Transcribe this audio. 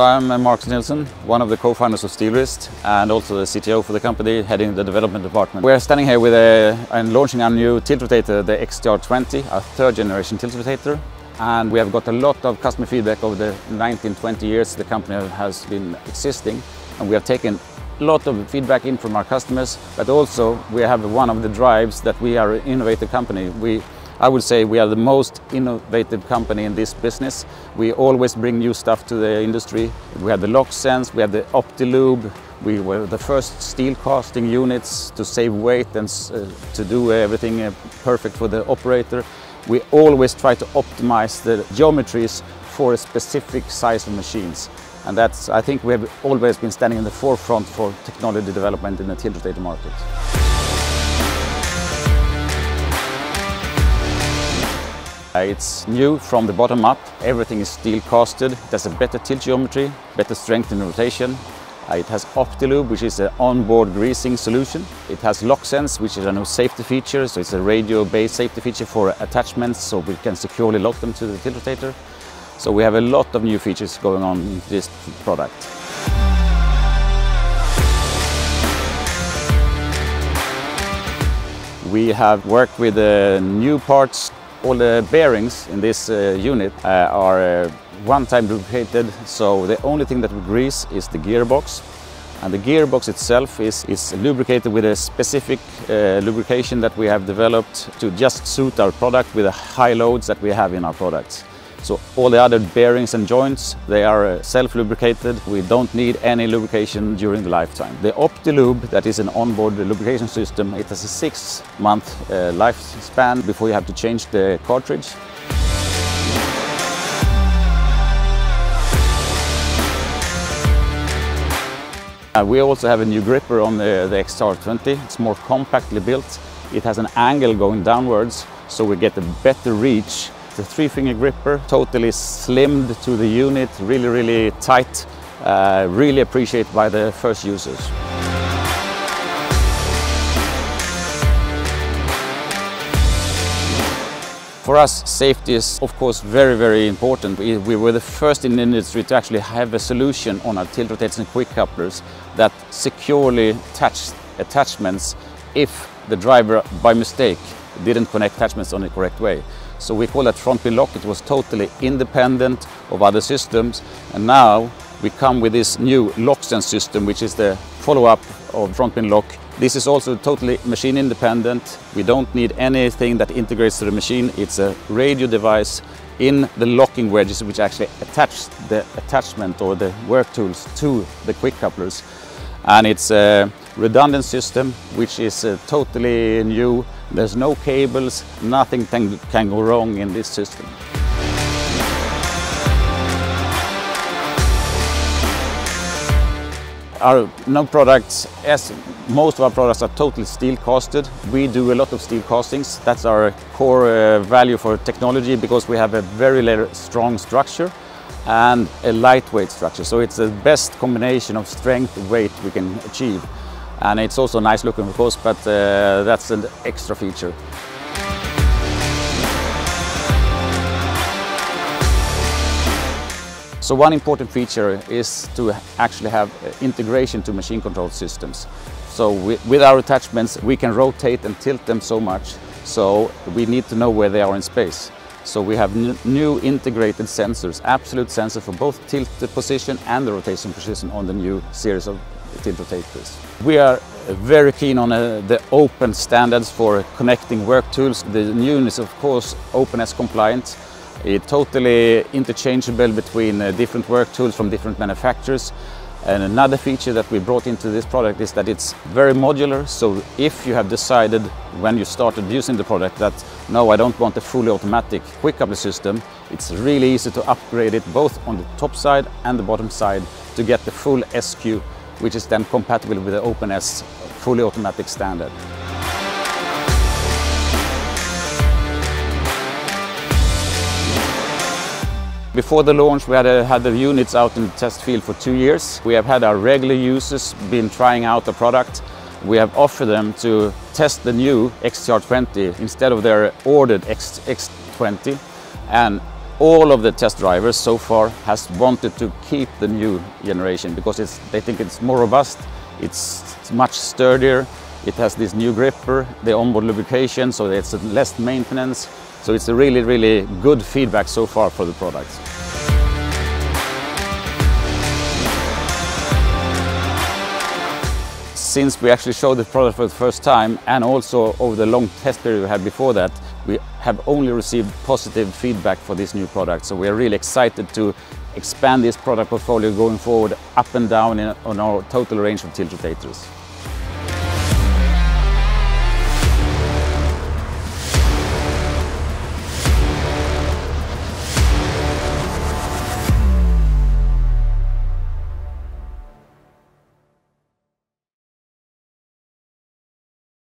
I'm Markus Nilsson, one of the co-founders of Steelwrist and also the CTO for the company, heading the development department. We're standing here with a, and launching our new tilt rotator, the XTR20, our third generation tilt rotator. And we have got a lot of customer feedback over the 19, 20 years the company has been existing. And we have taken a lot of feedback in from our customers, but also we have one of the drives that we are an innovative company. We I would say we are the most innovative company in this business. We always bring new stuff to the industry. We have the LockSense, we have the OptiLube, we were the first steel casting units to save weight and uh, to do everything uh, perfect for the operator. We always try to optimize the geometries for a specific size of machines. And that's, I think we have always been standing in the forefront for technology development in the tilt rotator market. It's new from the bottom up. Everything is steel casted. It has a better tilt geometry, better strength in rotation. Uh, it has OptiLube, which is an onboard greasing solution. It has LockSense, which is a new safety feature. So it's a radio-based safety feature for attachments, so we can securely lock them to the tilt rotator. So we have a lot of new features going on in this product. We have worked with uh, new parts all the bearings in this uh, unit uh, are uh, one-time lubricated, so the only thing that we grease is the gearbox. And the gearbox itself is, is lubricated with a specific uh, lubrication that we have developed to just suit our product with the high loads that we have in our products. So all the other bearings and joints, they are uh, self-lubricated. We don't need any lubrication during the lifetime. The OptiLube, that is an onboard lubrication system, it has a six-month uh, lifespan before you have to change the cartridge. Uh, we also have a new gripper on the, the XTR20. It's more compactly built. It has an angle going downwards, so we get a better reach the three finger gripper, totally slimmed to the unit, really, really tight, uh, really appreciated by the first users. For us, safety is of course very, very important. We, we, were the first in the industry to actually have a solution on our tilt rotators and quick couplers that securely attach attachments if the driver by mistake didn't connect attachments on the correct way. So we call that front pin lock. It was totally independent of other systems. And now we come with this new LockSense system, which is the follow-up of front pin lock. This is also totally machine independent. We don't need anything that integrates to the machine. It's a radio device in the locking wedges which actually attach the attachment or the work tools to the quick couplers. And it's a redundant system which is uh, totally new there's no cables, nothing can, go wrong in this system. Our no products, as most of our products are totally steel casted. We do a lot of steel castings. That's our core uh, value for technology because we have a very strong structure and a lightweight structure. So it's the best combination of strength weight we can achieve and it's also nice looking of course but uh, that's an extra feature. So one important feature is to actually have integration to machine control systems. So with our attachments we can rotate and tilt them so much so we need to know where they are in space. So we have new integrated sensors, absolute sensor for both tilt position and the rotation position on the new series of tilt rotators. We are very keen on uh, the open standards for connecting work tools. The new is of course Open-S compliant. It's totally interchangeable between uh, different work tools from different manufacturers. And another feature that we brought into this product is that it's very modular. So if you have decided when you started using the product that no, I don't want a fully automatic quick coupler system, it's really easy to upgrade it both on the top side and the bottom side to get the full SQ which is then compatible with the Open-S fully automatic standard. Before the launch we had, a, had the units out in the test field for two years. We have had our regular users been trying out the product. We have offered them to test the new XTR20 instead of their ordered X, X20 and all of the test drivers so far has wanted to keep the new generation because it's, they think it's more robust, it's much sturdier, it has this new gripper, the onboard lubrication, so it's less maintenance. So it's a really, really good feedback so far for the products. Since we actually showed the product for the first time and also over the long test period we had before that, we have only received positive feedback for this new product. So we are really excited to expand this product portfolio going forward up and down in, on our total range of tilt rotators.